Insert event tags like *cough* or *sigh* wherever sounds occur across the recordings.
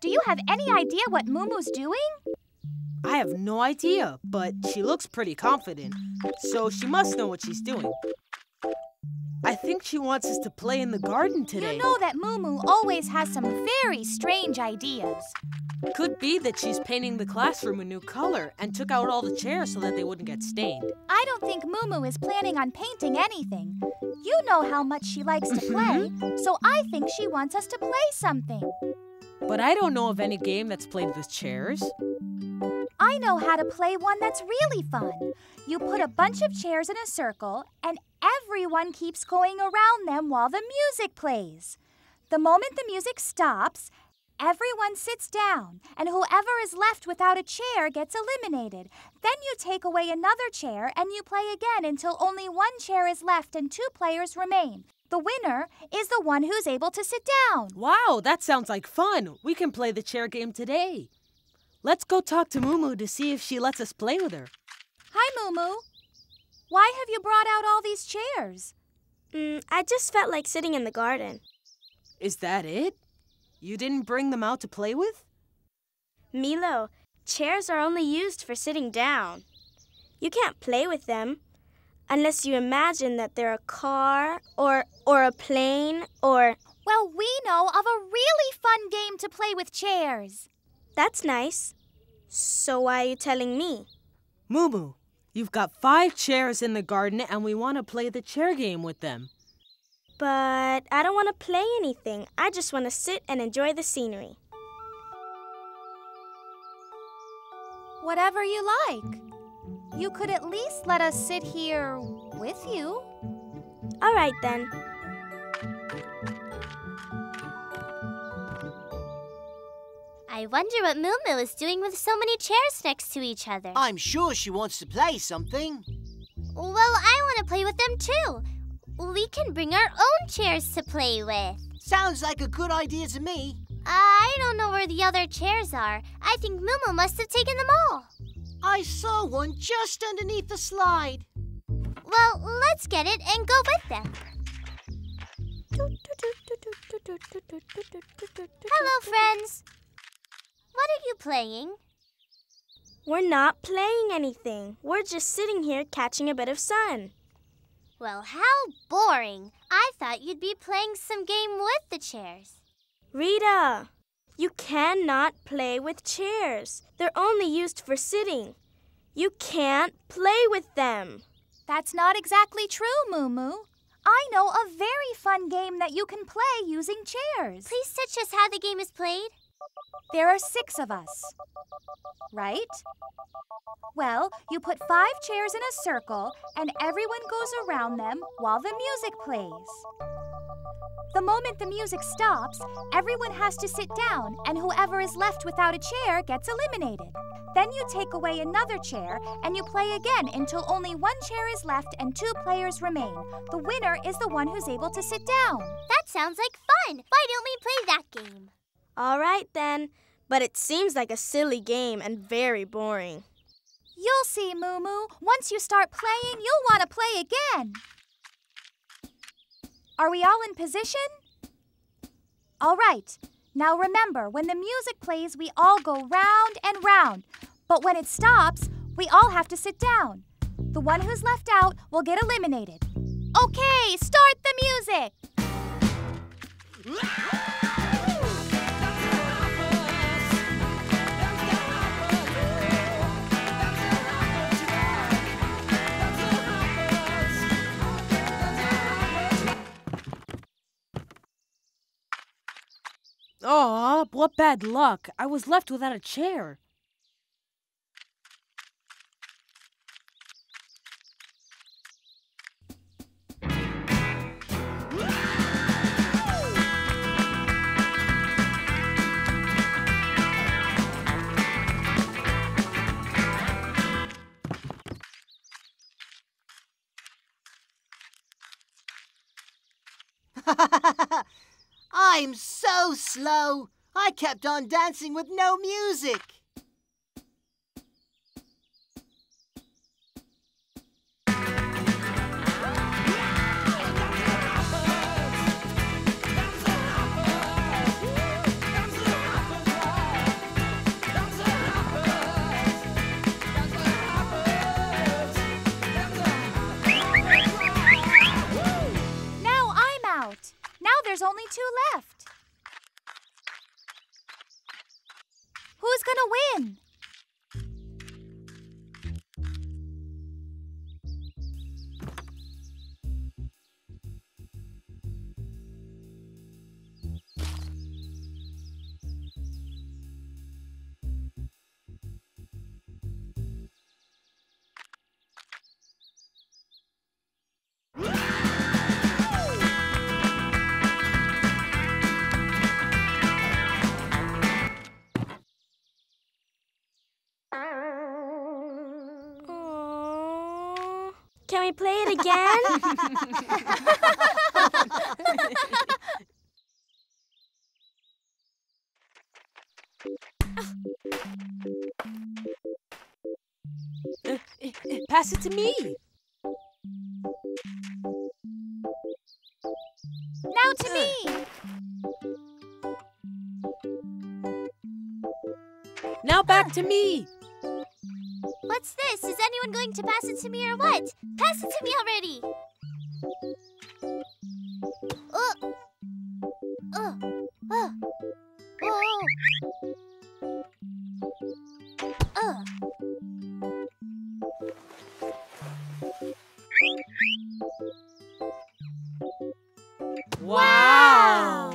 Do you have any idea what Mumu's doing? I have no idea, but she looks pretty confident, so she must know what she's doing. I think she wants us to play in the garden today. You know that Mumu always has some very strange ideas. Could be that she's painting the classroom a new color and took out all the chairs so that they wouldn't get stained. I don't think Mumu is planning on painting anything. You know how much she likes to *laughs* play, so I think she wants us to play something. But I don't know of any game that's played with chairs. I know how to play one that's really fun. You put a bunch of chairs in a circle, and everyone keeps going around them while the music plays. The moment the music stops, everyone sits down, and whoever is left without a chair gets eliminated. Then you take away another chair and you play again until only one chair is left and two players remain. The winner is the one who's able to sit down. Wow, that sounds like fun. We can play the chair game today. Let's go talk to Mumu to see if she lets us play with her. Hi, Mumu. Why have you brought out all these chairs? Mm, I just felt like sitting in the garden. Is that it? You didn't bring them out to play with? Milo, chairs are only used for sitting down. You can't play with them unless you imagine that they're a car or or a plane or Well, we know of a really fun game to play with chairs. That's nice. So why are you telling me? Mumu, you've got five chairs in the garden and we want to play the chair game with them. But I don't want to play anything. I just want to sit and enjoy the scenery. Whatever you like. You could at least let us sit here with you. All right then. I wonder what Mumu is doing with so many chairs next to each other. I'm sure she wants to play something. Well, I want to play with them too. We can bring our own chairs to play with. Sounds like a good idea to me. I don't know where the other chairs are. I think Mumu must have taken them all. I saw one just underneath the slide. Well, let's get it and go with them. Hello, friends. What are you playing? We're not playing anything. We're just sitting here catching a bit of sun. Well, how boring. I thought you'd be playing some game with the chairs. Rita, you cannot play with chairs. They're only used for sitting. You can't play with them. That's not exactly true, Mumu. I know a very fun game that you can play using chairs. Please teach us how the game is played. There are six of us, right? Well, you put five chairs in a circle and everyone goes around them while the music plays. The moment the music stops, everyone has to sit down, and whoever is left without a chair gets eliminated. Then you take away another chair and you play again until only one chair is left and two players remain. The winner is the one who's able to sit down. That sounds like fun. Why don't we play that game? All right then, but it seems like a silly game and very boring. You'll see, Mumu. Once you start playing, you'll want to play again. Are we all in position? All right. Now remember, when the music plays, we all go round and round. But when it stops, we all have to sit down. The one who's left out will get eliminated. Okay, start the music! What bad luck. I was left without a chair. *laughs* I'm so slow. I kept on dancing with no music. We play it again? Uh, uh, uh, Pass it to me. Now to me. Now back to me. What's this? Is anyone going to pass it to me or what? Pass it to me already! Uh, uh, uh, oh. Uh. Wow.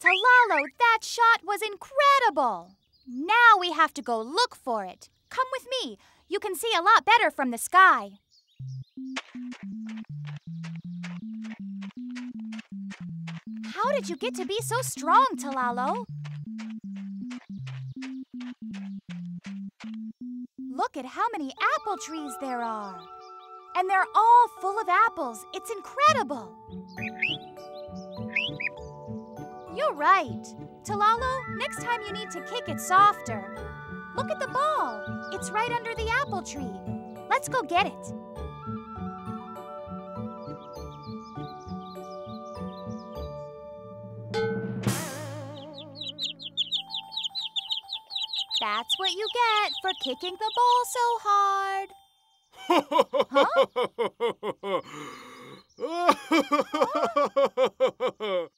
Talalo, that shot was incredible. Now we have to go look for it. Come with me. You can see a lot better from the sky. How did you get to be so strong, Talalo? Look at how many apple trees there are. And they're all full of apples. It's incredible. You're right. Talalo, next time you need to kick it softer. Look at the ball. It's right under the apple tree. Let's go get it. That's what you get for kicking the ball so hard. *laughs* *laughs*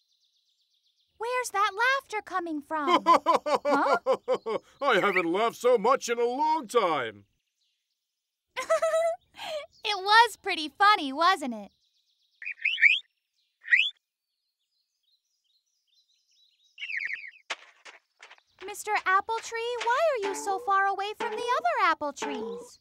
Where's that laughter coming from? Huh? *laughs* I haven't laughed so much in a long time. *laughs* it was pretty funny, wasn't it? Mr. Apple Tree, why are you so far away from the other apple trees?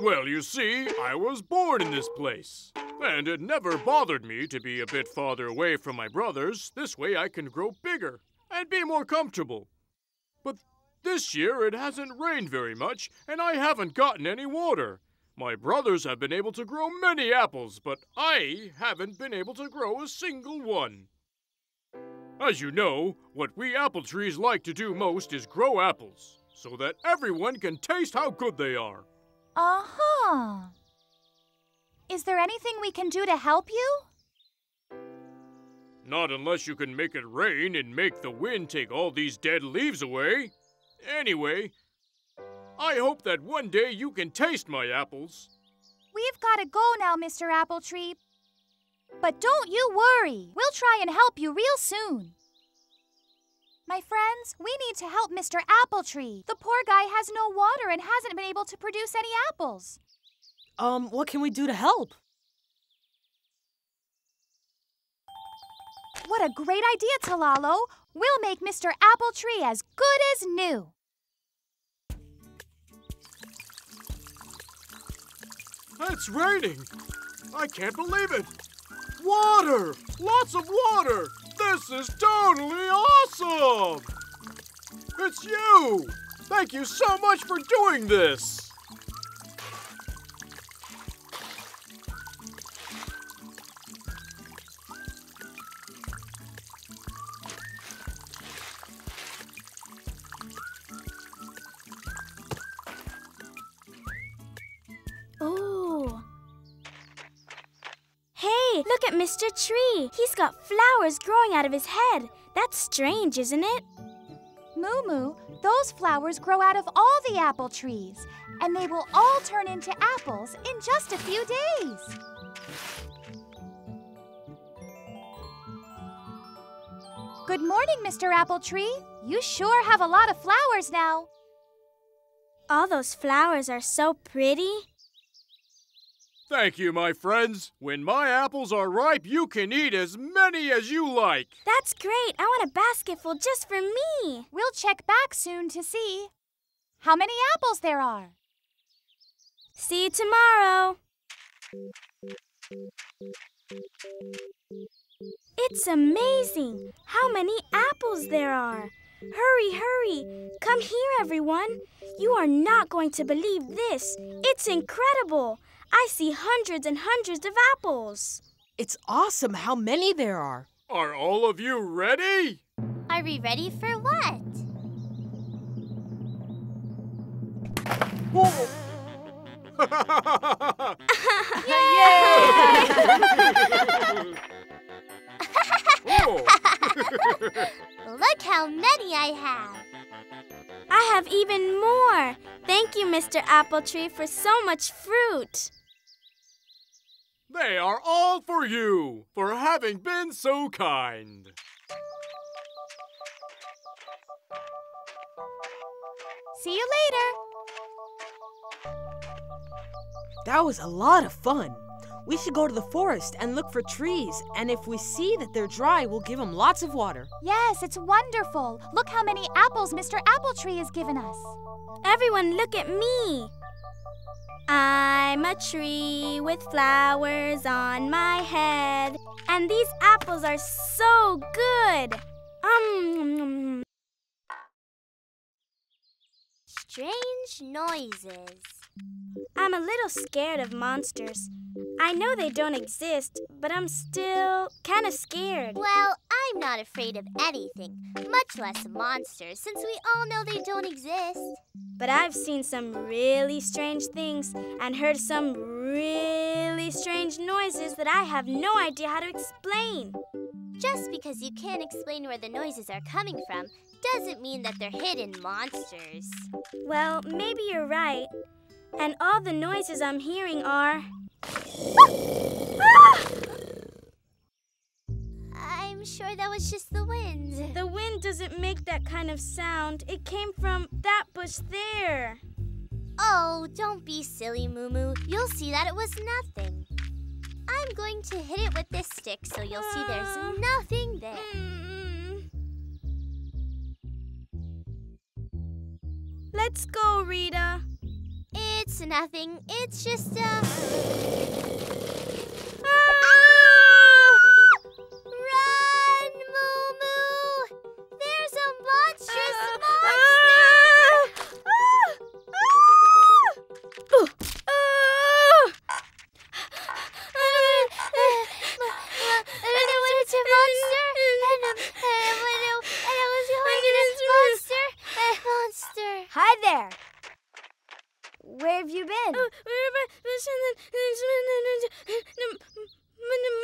Well, you see, I was born in this place. And it never bothered me to be a bit farther away from my brothers. This way I can grow bigger and be more comfortable. But this year it hasn't rained very much, and I haven't gotten any water. My brothers have been able to grow many apples, but I haven't been able to grow a single one. As you know, what we apple trees like to do most is grow apples, so that everyone can taste how good they are. Uh huh. Is there anything we can do to help you? Not unless you can make it rain and make the wind take all these dead leaves away. Anyway, I hope that one day you can taste my apples. We've got to go now, Mr. Apple Tree. But don't you worry. We'll try and help you real soon. My friends, we need to help Mr. Apple Tree. The poor guy has no water and hasn't been able to produce any apples. Um, what can we do to help? What a great idea, Talalo. We'll make Mr. Apple Tree as good as new. It's raining. I can't believe it. Water! Lots of water! This is totally awesome! It's you! Thank you so much for doing this! Look at Mr. Tree. He's got flowers growing out of his head. That's strange, isn't it? Mumu, those flowers grow out of all the apple trees, and they will all turn into apples in just a few days. Good morning, Mr. Apple Tree. You sure have a lot of flowers now. All those flowers are so pretty. Thank you, my friends. When my apples are ripe, you can eat as many as you like. That's great. I want a basketful just for me. We'll check back soon to see how many apples there are. See you tomorrow. It's amazing how many apples there are. Hurry, hurry. Come here, everyone. You are not going to believe this. It's incredible. I see hundreds and hundreds of apples. It's awesome how many there are. Are all of you ready? Are we ready for what? Whoa! *laughs* Oh. *laughs* *laughs* Look how many I have. I have even more. Thank you, Mr. Apple Tree, for so much fruit. They are all for you, for having been so kind. See you later. That was a lot of fun. We should go to the forest and look for trees, and if we see that they're dry, we'll give them lots of water. Yes, it's wonderful. Look how many apples Mr. Apple Tree has given us. Everyone, look at me. I'm a tree with flowers on my head, and these apples are so good. Um, Strange noises. I'm a little scared of monsters. I know they don't exist, but I'm still kind of scared. Well, I'm not afraid of anything, much less monsters, since we all know they don't exist. But I've seen some really strange things and heard some really strange noises that I have no idea how to explain. Just because you can't explain where the noises are coming from doesn't mean that they're hidden monsters. Well, maybe you're right. And all the noises I'm hearing are. I'm sure that was just the wind. The wind doesn't make that kind of sound. It came from that bush there. Oh, don't be silly, Moo. You'll see that it was nothing. I'm going to hit it with this stick so you'll see Uh. there's nothing there. Mm. Let's go, Rita. Nothing. It's just a.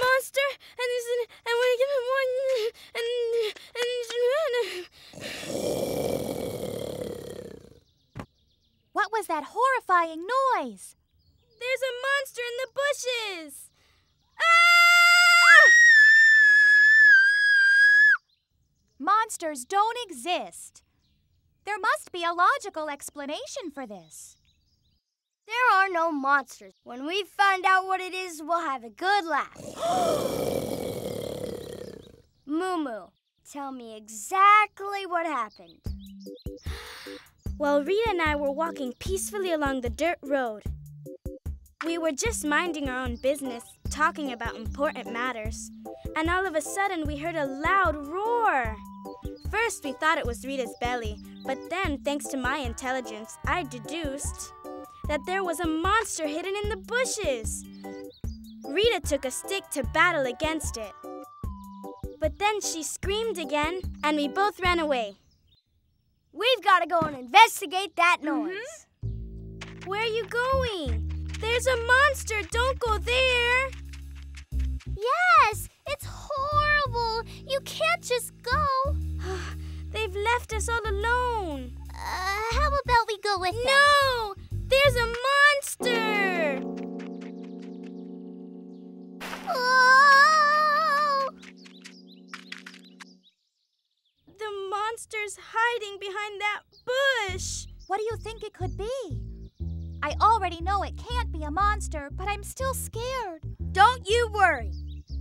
monster, and in, I give him one, and and What was that horrifying noise? there's a monster in the bushes. Ah! Monsters don't exist. There must be a logical explanation for this. There are no monsters. When we find out what it is, we'll have a good laugh. *gasps* Mumu, tell me exactly what happened. Well, Rita and I were walking peacefully along the dirt road. We were just minding our own business, talking about important matters. And all of a sudden, we heard a loud roar. First, we thought it was Rita's belly, but then, thanks to my intelligence, I deduced that there was a monster hidden in the bushes. Rita took a stick to battle against it. But then she screamed again, and we both ran away. We've got to go and investigate that noise. Where are you going? There's a monster. Don't go there. Yes, it's horrible. You can't just go. *sighs* They've left us all alone. Uh, how about we go with them? No! There's a monster! Oh! The monster's hiding behind that bush. What do you think it could be? I already know it can't be a monster, but I'm still scared. Don't you worry.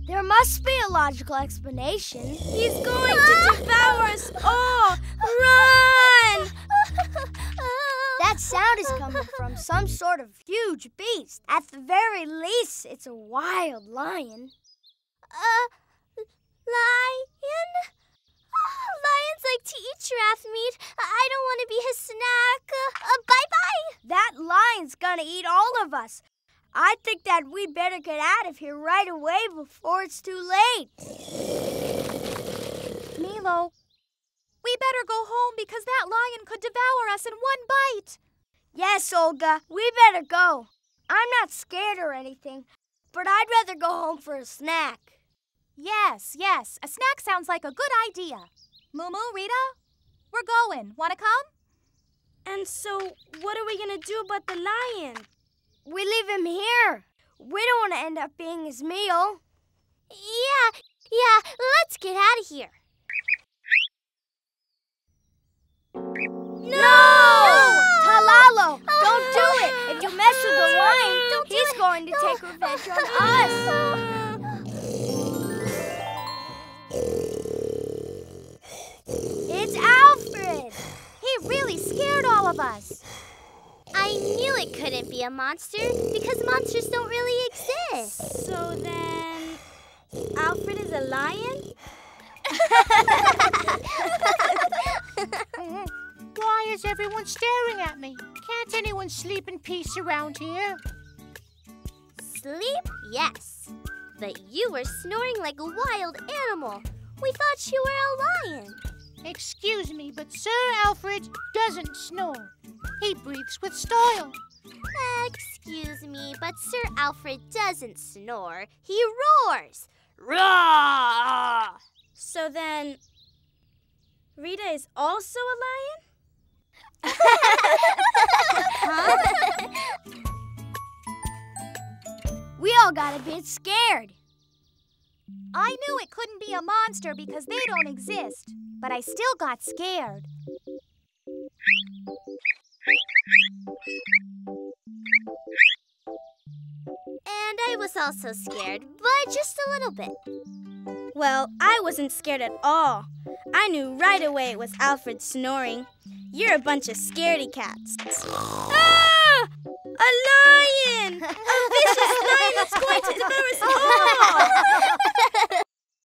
There must be a logical explanation. He's going to *laughs* devour us all. Run! That sound is coming from some sort of huge beast. At the very least, it's a wild lion. Uh, lion? Oh, lions like to eat giraffe meat. I don't want to be his snack. Uh, uh, bye bye. That lion's gonna eat all of us. I think that we'd better get out of here right away before it's too late. Milo, we better go home because that lion could devour us in one bite. Yes, Olga, we better go. I'm not scared or anything, but I'd rather go home for a snack. Yes, yes, a snack sounds like a good idea. Mumu, Rita, we're going. Want to come? And so, what are we gonna do about the lion? We leave him here. We don't want to end up being his meal. Yeah, yeah, let's get out of here. Going to take revenge on *laughs* us. It's Alfred. He really scared all of us. I knew it couldn't be a monster because monsters don't really exist. So then, Alfred is a lion? *laughs* Why is everyone staring at me? Can't anyone sleep in peace around here? Sleep? Yes. But you were snoring like a wild animal. We thought you were a lion. Excuse me, but Sir Alfred doesn't snore. He breathes with style. Uh, excuse me, but Sir Alfred doesn't snore. He roars. Roar! So then, Rita is also a lion? *laughs* *laughs* We all got a bit scared. I knew it couldn't be a monster because they don't exist, but I still got scared. And I was also scared, but just a little bit. Well, I wasn't scared at all. I knew right away it was Alfred snoring. You're a bunch of scaredy cats. A lion! A vicious lion that's going to devour us all!